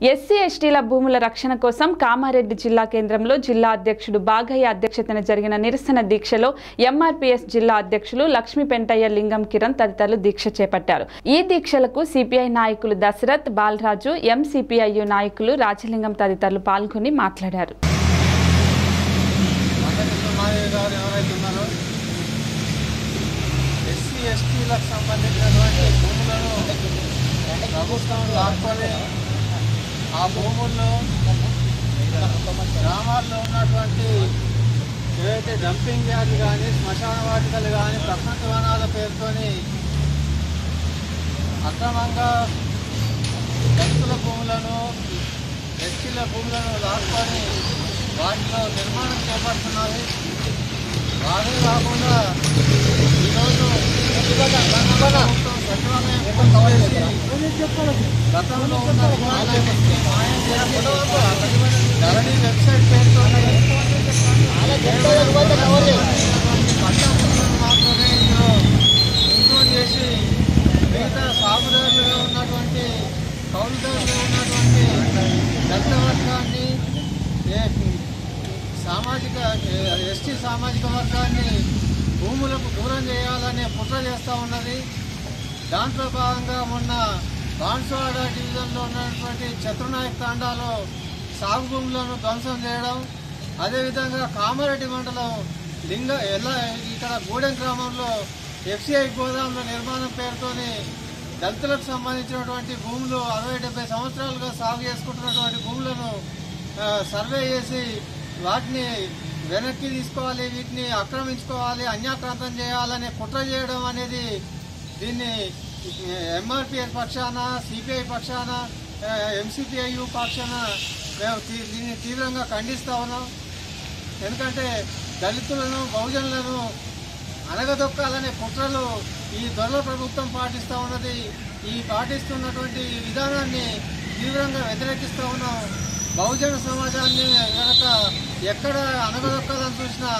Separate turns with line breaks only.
SC ఎస్టీల భూముల రక్షణ కోసం కామారెడ్డి జిల్లా కేంద్రంలో జిల్లా అధ్యక్షుడు బాగయ్య అధ్యక్షతన జరిగిన నిరసన దీక్షలో ఎంఆర్పీఎస్ జిల్లా అధ్యక్షులు లక్ష్మీ పెంటయ్య లింగం కిరణ్ తదితరులు దీక్ష చేపట్టారు. ఈ దీక్షలకు సిపిఐ నాయకులు దశరథ్ బాలరాజు ఎంసీపీఐయు నాయకులు రాజలింగం తదితరులు పాల్గొని మాట్లాడారు.
ఎస్సీ ఎస్టీలకు సంబంధించినటువంటి భూములను ప్రభుత్వం లాక్కొని ఆ భూముల్లో గ్రామాల్లో ఉన్నటువంటి ఏవైతే డంపింగ్ యార్డ్లు కానీ శ్మశాన వాటికలు కానీ ప్రకృతి వనాల పేరుతోని అక్రమంగా దళితుల భూములను ఎస్టీల భూములను లాక్కొని వాటిలో నిర్మాణం చేపడుతున్నది వాడే కాకుండా ఈరోజు గతంలో ఉన్న రికార్డులను మాయం చేసి ధరణి వెబ్సైట్ పేరుతోని మాత్రమే ఇందులో ఇంక్లూడ్ చేసి మిగతా సాగుదారులుగా ఉన్నటువంటి కౌలుదారులుగా ఉన్నటువంటి దళిత వర్గాన్ని ఏ- సామాజిక ఎస్టీ సామాజిక వర్గాన్ని భూములకు దూరం చేయాలనే కుట్ర చేస్తూ ఉన్నది. దాంట్లో భాగంగా మొన్న బాన్సువాడ డివిజన్లో ఉన్నటువంటి చతుర్నాయక్ తాండాలో సాగు భూములను ధ్వంసం చేయడం అదేవిధంగా కామారెడ్డి మండలం లింగ ఎలా ఇక్కడ గూడెం గ్రామంలో ఎఫ్సిఐ గోదాముల నిర్మాణం పేరుతోని దళితులకు సంబంధించినటువంటి భూములు అరవై డెబ్బై సంవత్సరాలుగా సాగు చేసుకుంటున్నటువంటి భూములను సర్వే చేసి వాటిని వెనక్కి తీసుకోవాలి వీటిని ఆక్రమించుకోవాలి అన్యాక్రాంతం చేయాలనే కుట్ర చేయడం అనేది దీన్ని ఎంఆర్పిఎస్ పక్షాన సిపిఐ పక్షాన ఎంసీపీఐయు పక్షాన మేము దీన్ని తీవ్రంగా ఖండిస్తా ఉన్నాం. ఎందుకంటే దళితులను బహుజనులను అనగదొక్కాలనే కుట్రలు ఈ దొరల ప్రభుత్వం పాటిస్తూ ఉన్నది. ఈ పాటిస్తున్నటువంటి ఈ విధానాన్ని తీవ్రంగా వ్యతిరేకిస్తూ ఉన్నాం. బహుజన సమాజాన్ని కనుక ఎక్కడ అనగదొక్కాలని చూసినా